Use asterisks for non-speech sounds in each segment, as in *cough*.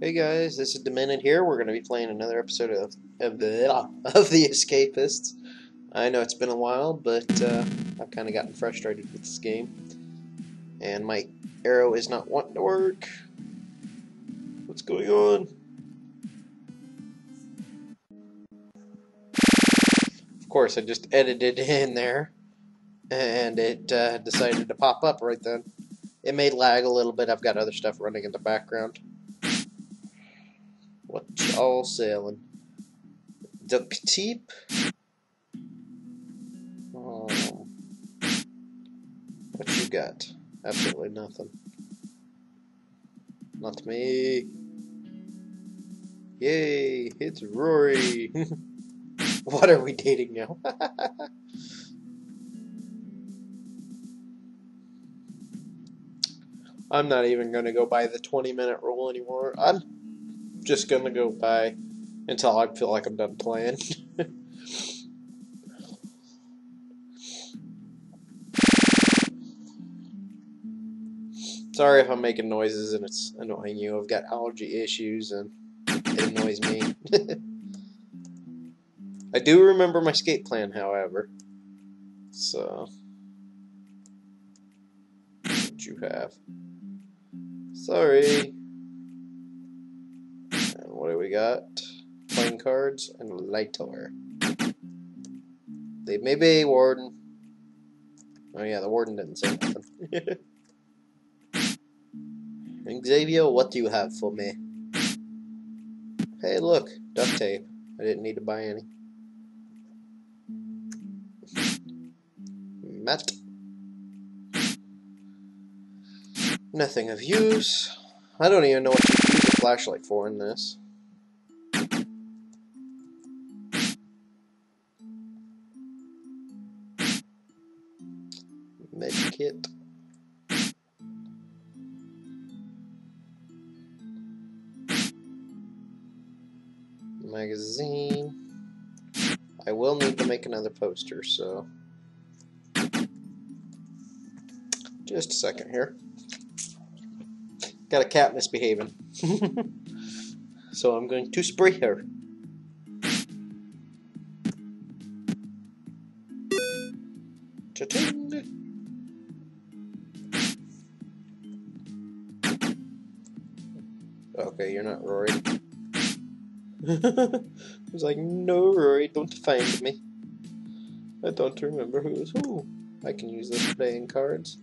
Hey guys, this is Demented here. We're going to be playing another episode of of the, *laughs* of the Escapists. I know it's been a while, but uh, I've kind of gotten frustrated with this game, and my arrow is not wanting to work. What's going on? Of course, I just edited in there, and it uh, decided to pop up right then. It may lag a little bit. I've got other stuff running in the background. What y'all sailing? Duck teep? Oh. What you got? Absolutely nothing. Not me. Yay, it's Rory. *laughs* what are we dating now? *laughs* I'm not even going to go by the 20 minute rule anymore. I'm just to go by until I feel like I'm done playing. *laughs* Sorry if I'm making noises and it's annoying you. I've got allergy issues and it annoys me. *laughs* I do remember my skate plan, however. So, what you have? Sorry. What do we got? Playing cards and lighter. They may be warden. Oh yeah, the warden didn't say nothing. *laughs* Xavier, what do you have for me? Hey, look, duct tape. I didn't need to buy any. Matt. Nothing of use. I don't even know what you use a flashlight for in this. Medkit. Magazine. I will need to make another poster, so... Just a second here. Got a cat misbehaving. *laughs* so I'm going to spray her. Okay, you're not Rory. *laughs* I was like, no, Rory, don't find me. I don't remember who was who. I can use this playing cards.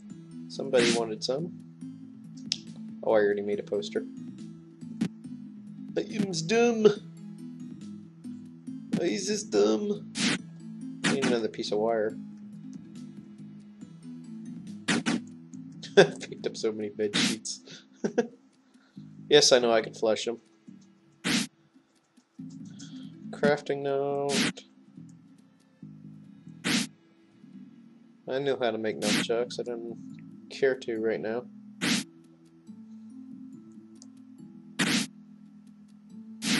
Somebody wanted some. Oh, I already made a poster. I am's dumb. I is this dumb. I need another piece of wire. I *laughs* Picked up so many bed sheets. *laughs* yes, I know I can flush them. Crafting note. I knew how to make nunchucks. I didn't care to right now.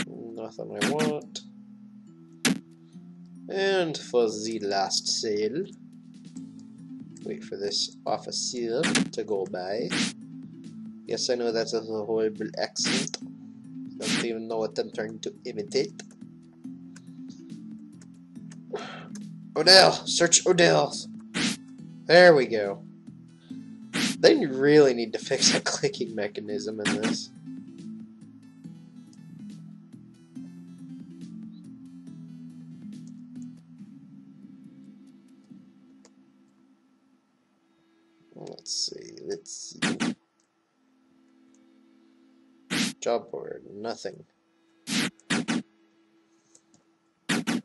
Nothing I want. And for the last sale, wait for this officer to go by. Yes, I know that's a horrible accent. Don't even know what I'm trying to imitate. Odell! Search Odell's! There we go. They really need to fix a clicking mechanism in this. Nothing.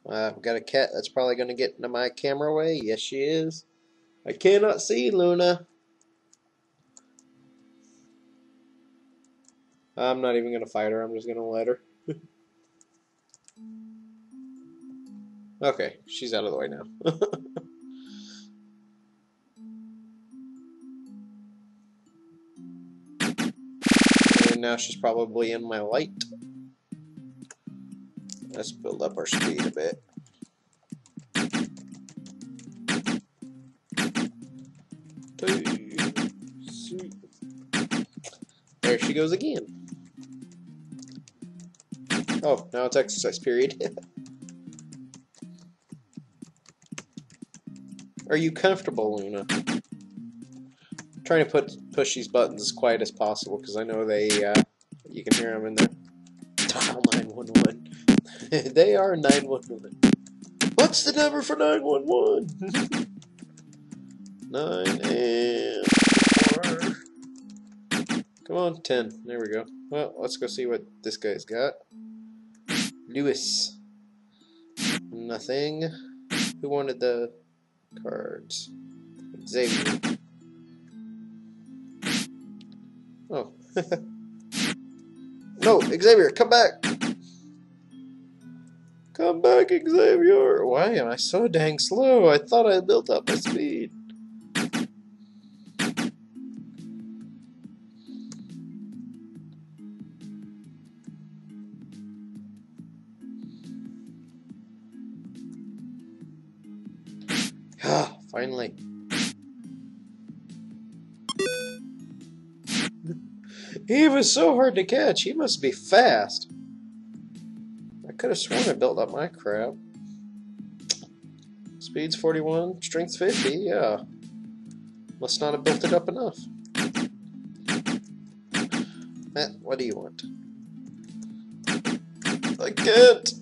I've got a cat that's probably going to get into my camera way. Yes, she is. I cannot see, Luna. I'm not even going to fight her. I'm just going to let her. *laughs* okay, she's out of the way now. *laughs* now she's probably in my light. Let's build up our speed a bit. There she goes again. Oh, now it's exercise period. *laughs* Are you comfortable, Luna? Trying to put push these buttons as quiet as possible because I know they uh, you can hear them in there. Dial 911. *laughs* they are 911. What's the number for 911? *laughs* 9 and 4. Come on, 10. There we go. Well, let's go see what this guy's got. Lewis. Nothing. Who wanted the cards? Xavier. *laughs* no, Xavier, come back! Come back, Xavier! Why am I so dang slow? I thought I built up my speed. Ah, finally. He was so hard to catch. He must be fast. I could have sworn I built up my crap. Speed's 41, strength's 50, yeah. Must not have built it up enough. Matt, what do you want? I can't!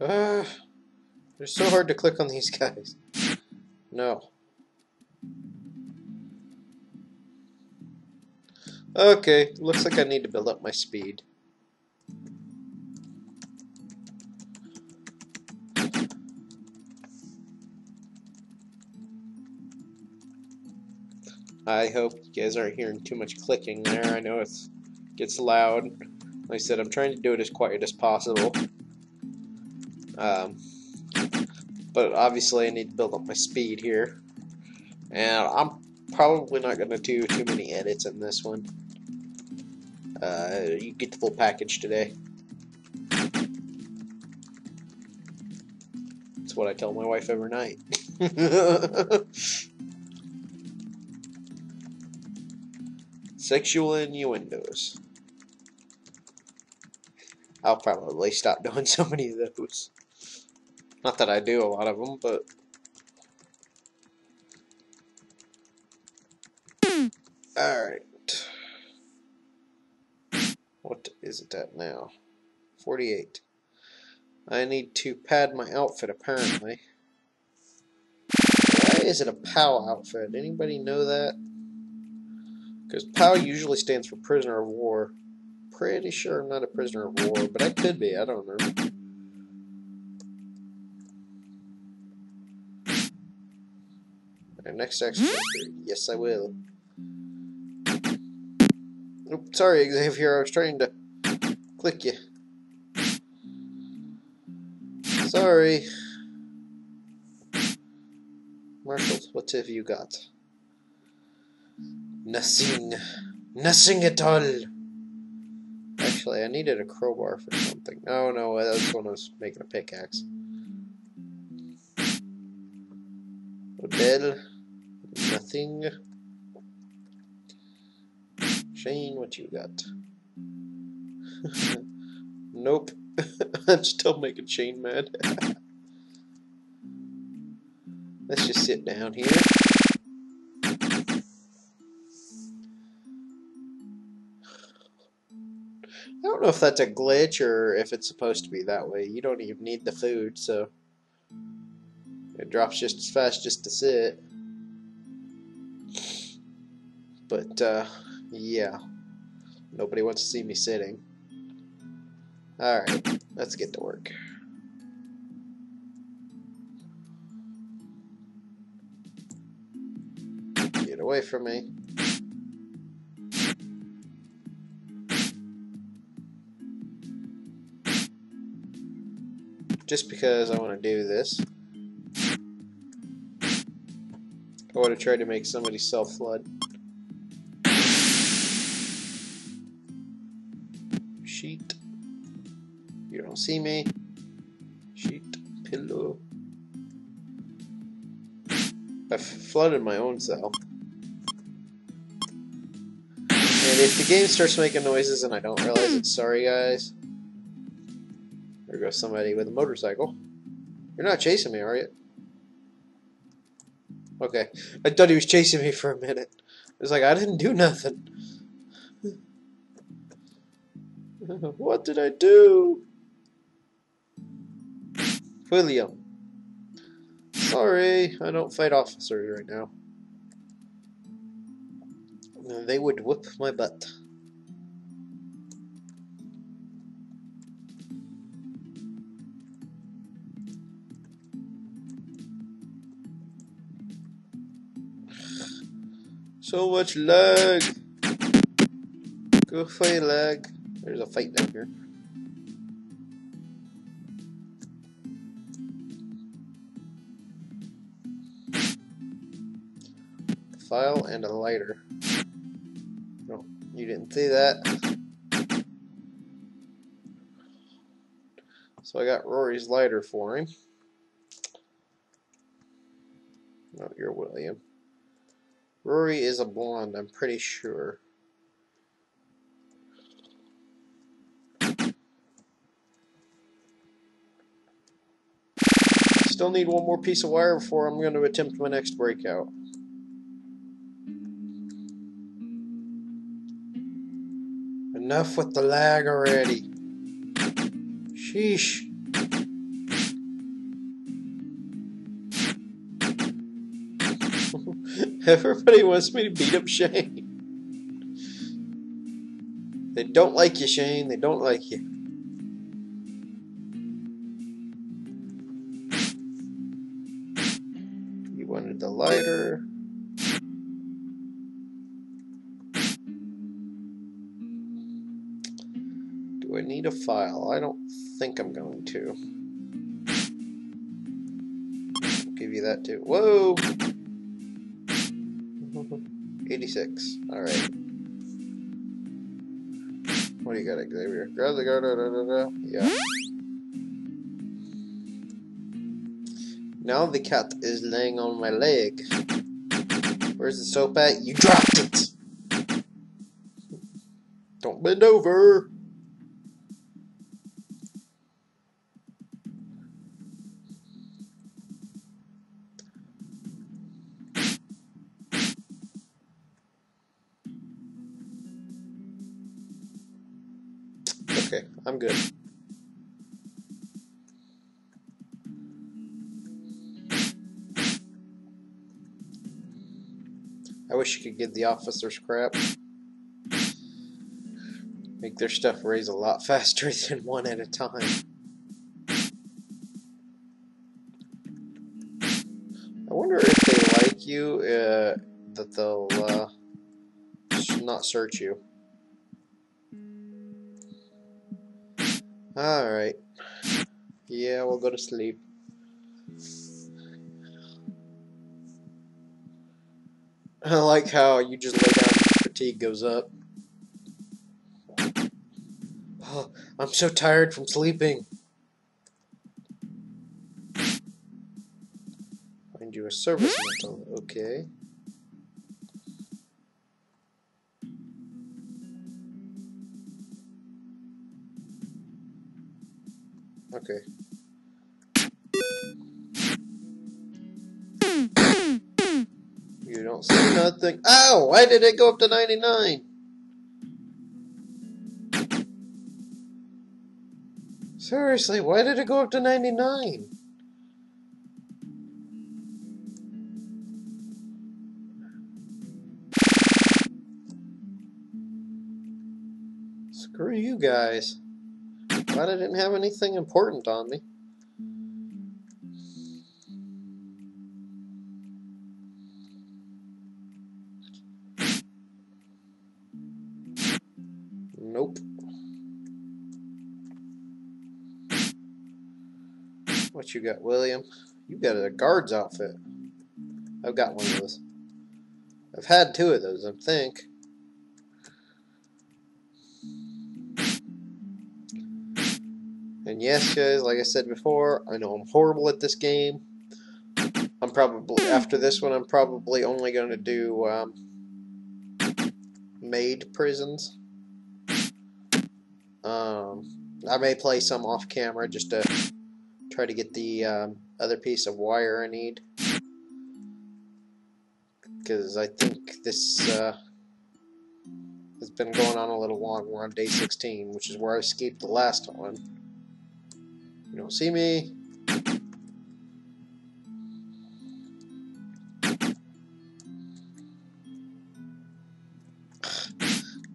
Uh, they're so hard to click on these *laughs* guys. No. Okay, looks like I need to build up my speed. I hope you guys aren't hearing too much clicking there. I know it gets loud. Like I said, I'm trying to do it as quiet as possible. Um, but obviously I need to build up my speed here. And I'm probably not going to do too many edits in this one. Uh, you get the full package today. That's what I tell my wife every night. *laughs* Sexual innuendos. I'll probably stop doing *laughs* so many of those. Not that I do a lot of them, but... *clears throat* Alright. What is it at now? 48. I need to pad my outfit, apparently. Why is it a POW outfit? Anybody know that? Because POW usually stands for Prisoner of War. Pretty sure I'm not a prisoner of war, but I could be, I don't know. next extra. Yes, I will. Oops, sorry, Xavier. I was trying to click you. Sorry. Marshall, what have you got? Nothing. Nothing at all. Actually, I needed a crowbar for something. Oh no, that's when I was making a pickaxe. Odell. Nothing. Shane, what you got? Nope. *laughs* I'm still making chain mad. *laughs* Let's just sit down here. I don't know if that's a glitch or if it's supposed to be that way. You don't even need the food, so it drops just as fast just to sit. But, uh, yeah. Nobody wants to see me sitting. Alright, let's get to work. Get away from me. Just because I want to do this. I want to try to make somebody self-flood. Don't see me. Sheet, pillow. I flooded my own cell. And if the game starts making noises and I don't realize it, sorry guys. There goes somebody with a motorcycle. You're not chasing me, are you? Okay. I thought he was chasing me for a minute. It was like, I didn't do nothing. *laughs* what did I do? William. Sorry, I don't fight officers right now. They would whip my butt. So much lag. Go fight lag. There's a fight down here. File and a lighter. No, you didn't see that. So I got Rory's lighter for him. No, you're William. Rory is a blonde, I'm pretty sure. Still need one more piece of wire before I'm going to attempt my next breakout. Enough with the lag already. Sheesh. *laughs* Everybody wants me to beat up Shane. They don't like you, Shane. They don't like you. You file? I don't think I'm going to. I'll give you that too. Whoa! *laughs* 86. Alright. What do you got, Xavier? Grab the guard. Da, da, da, yeah. Now the cat is laying on my leg. Where's the soap at? You dropped it! *laughs* Don't bend over! I'm good. I wish you could give the officers crap. Make their stuff raise a lot *laughs* faster than one at a time. I wonder if they like you, uh, that they'll uh, not search you. Alright. Yeah, we'll go to sleep. I like how you just lay down and fatigue goes up. Oh, I'm so tired from sleeping. Find you a service rental. Okay. Okay. You don't see nothing. Ow! Why did it go up to 99? Seriously, why did it go up to 99? Screw you guys. Glad I didn't have anything important on me. You got, William? You got a guard's outfit. I've got one of those. I've had two of those, I think. And yes, guys, like I said before, I know I'm horrible at this game. I'm probably, after this one, I'm probably only going to do, um, made prisons. Um, I may play some off camera just to try to get the um, other piece of wire I need. Because I think this uh, has been going on a little long. We're on day 16, which is where I escaped the last one. You don't see me.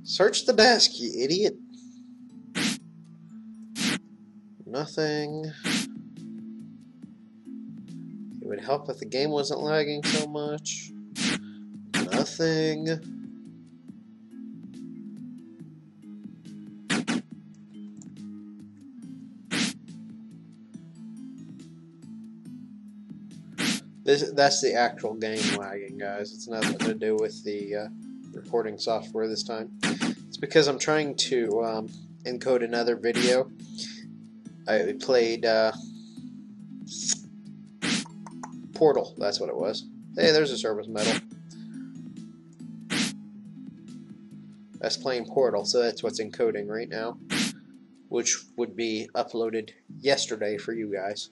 Search the desk, you idiot. Nothing. Would help if the game wasn't lagging so much. Nothing. This, that's the actual game lagging, guys. It's nothing to do with the uh, recording software this time. It's because I'm trying to um, encode another video. I played uh, Portal, that's what it was. Hey, there's a service medal. That's playing Portal, so that's what's encoding right now. Which would be uploaded yesterday for you guys.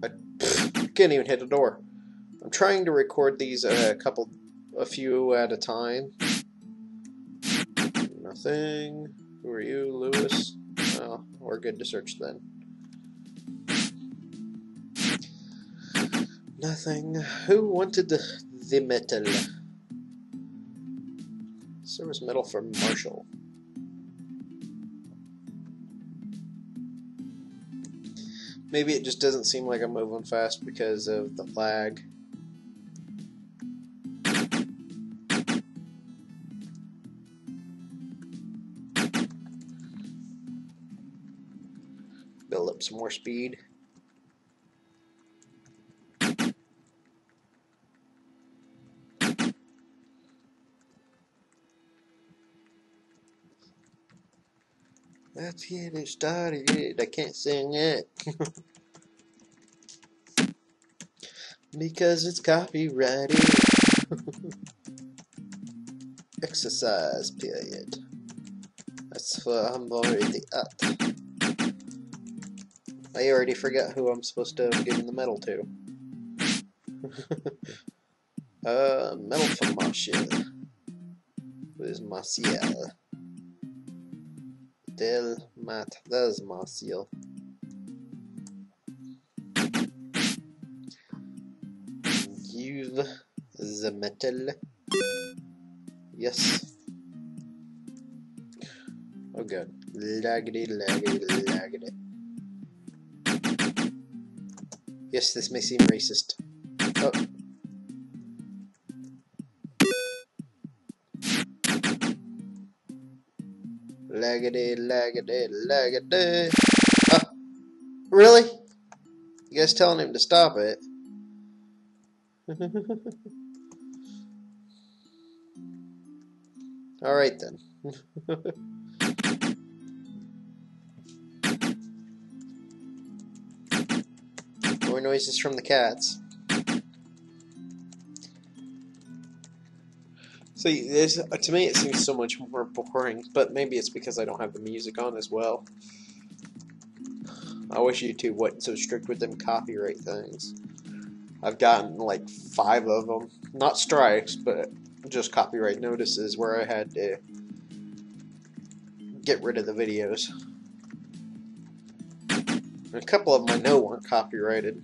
I Can't even hit the door. I'm trying to record these uh, a couple, a few at a time. Nothing. Who are you, Lewis? Well, we're good to search then. Nothing. Who wanted the, medal? Service medal for Marshall. Maybe it just doesn't seem like I'm moving fast because of the lag. Up some more speed. Let's get it started. I can't sing it. *laughs* because it's copyrighted. *laughs* Exercise period. That's what I'm already at. I already forgot who I'm supposed to given the medal to. *laughs* uh, medal for Marshall. Where's Marshall? Del Mat. There's Marshall. Give the medal. Yes. Oh god. Laggedy, laggedy, laggedy. Yes, this may seem racist. Oh. Laggedy, laggedy. Ah. Really? You guys telling him to stop it? *laughs* Alright then. *laughs* Noises from the cats. See, this uh, to me it seems so much more boring, but maybe it's because I don't have the music on as well. I wish YouTube wasn't so strict with them copyright things. I've gotten like five of them, not strikes, but just copyright notices where I had to get rid of the videos. A couple of them I know weren't copyrighted,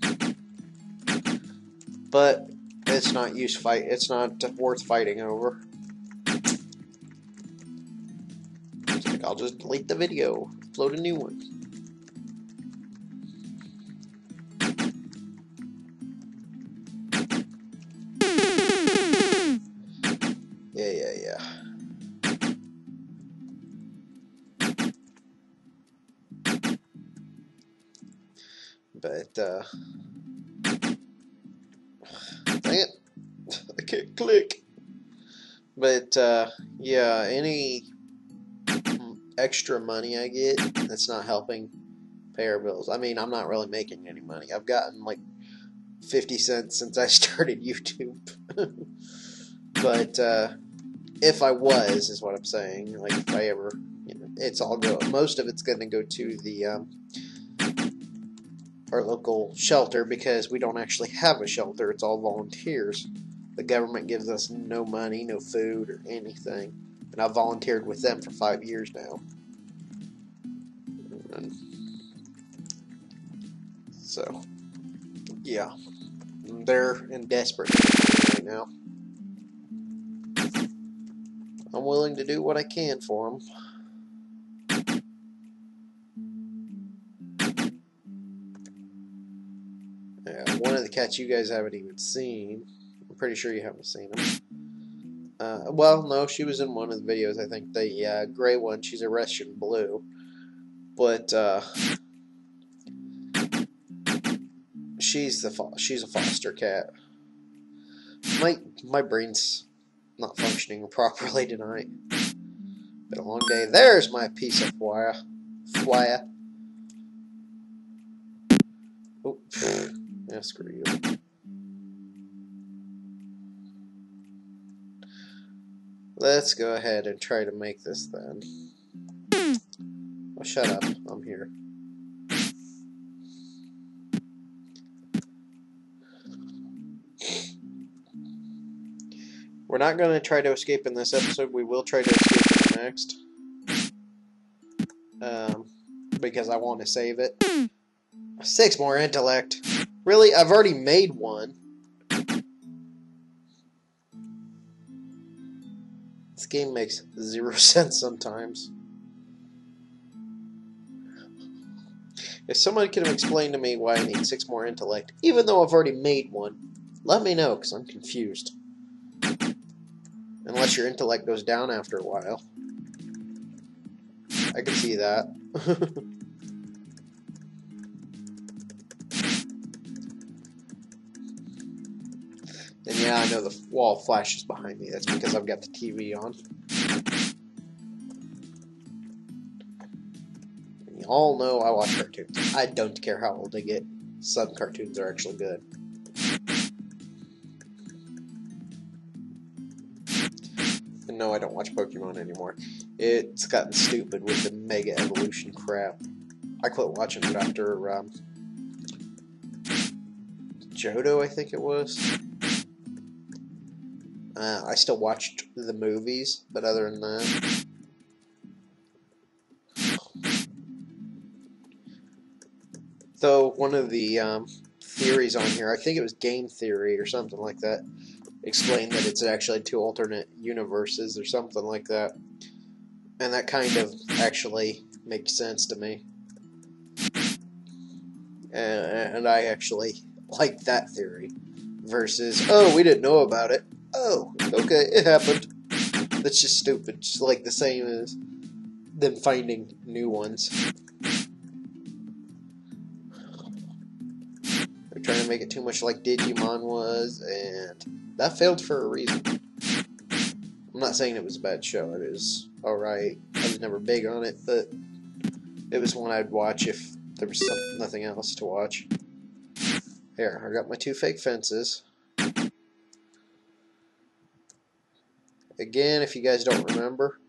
but it's not use fight. It's not worth fighting over. I'll just delete the video, upload a new one. *sighs* dang *laughs* it, I can't click. But, uh, yeah, any extra money I get that's not helping pay our bills. I mean, I'm not really making any money. I've gotten like 50 cents since I *laughs* started YouTube. *laughs* but uh, if I was, is what I'm saying. Like if I ever, you know, it's all go. Most of it's going to go to the um, our local shelter because we don't actually have a shelter. It's all volunteers. The government gives us no money, no food, or anything. And I've volunteered with them for five years now. So, yeah. They're in desperate right now. I'm willing to do what I can for them. Cats you guys haven't even seen. I'm pretty sure you haven't seen them. Uh, well, no, she was in one of the videos, I think. The uh, gray one, she's a Russian blue. But, uh, she's the she's a foster cat. My my brain's not functioning properly tonight. Been a long day. There's my piece of wire. Wire. Oh, yeah, screw you. Let's go ahead and try to make this then. Oh, shut up. I'm here. We're not going to try to escape in this episode. We will try to escape in the next. Um, because I want to save it. Six more intellect. Really? I've already made one. This game makes zero *laughs* sense sometimes. If someone could have explained to me why I need six more intellect, even though I've already made one, let me know, because I'm confused. Unless your intellect goes down after a while. I can see that. *laughs* yeah, I know the wall flashes behind me. That's because I've got the TV on. And you all know I watch cartoons. I don't care how old they get. Some cartoons are actually good. And no, I don't watch Pokemon anymore. It's gotten stupid with the Mega Evolution crap. I quit watching it after um, Johto, I think it was. Uh, I still watched the movies, but other than that. Though one of the um, theories on here, I think it was game theory or something like that, explained that it's actually two alternate universes or something like that. And that kind of actually makes sense to me. And, and I actually like that theory. Versus, oh, we didn't know about it. Oh, okay, it happened. That's just stupid. Just like the same as them finding new ones. They're trying to make it too much like Digimon was, and that failed for a reason. I'm not saying it was a bad show. It was alright. I was never big on it, but it was one I'd watch if there was nothing else to watch. Here, I got my two fake fences. Again, if you guys don't remember.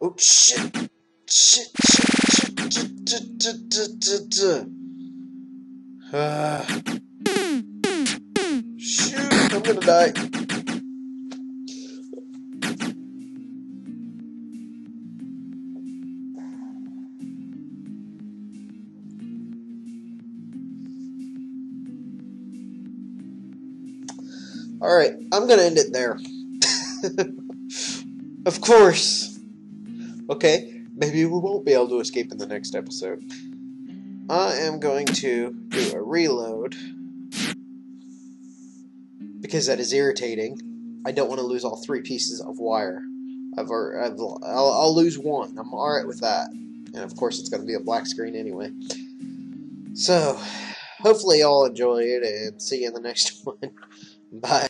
Oh, shit. Shit, shit, shit. Uh, shoot, I'm gonna die. Alright, I'm gonna end it there. *laughs* of course. Okay, maybe we won't be able to escape in the next episode. I am going to do a reload because that is irritating. I don't want to lose all three pieces of wire. I've, I've I'll, I'll lose one. I'm alright with that. And of course, it's going to be a black screen anyway. So, *sighs* hopefully, y'all enjoy it and see you in the next *laughs* one. Bye.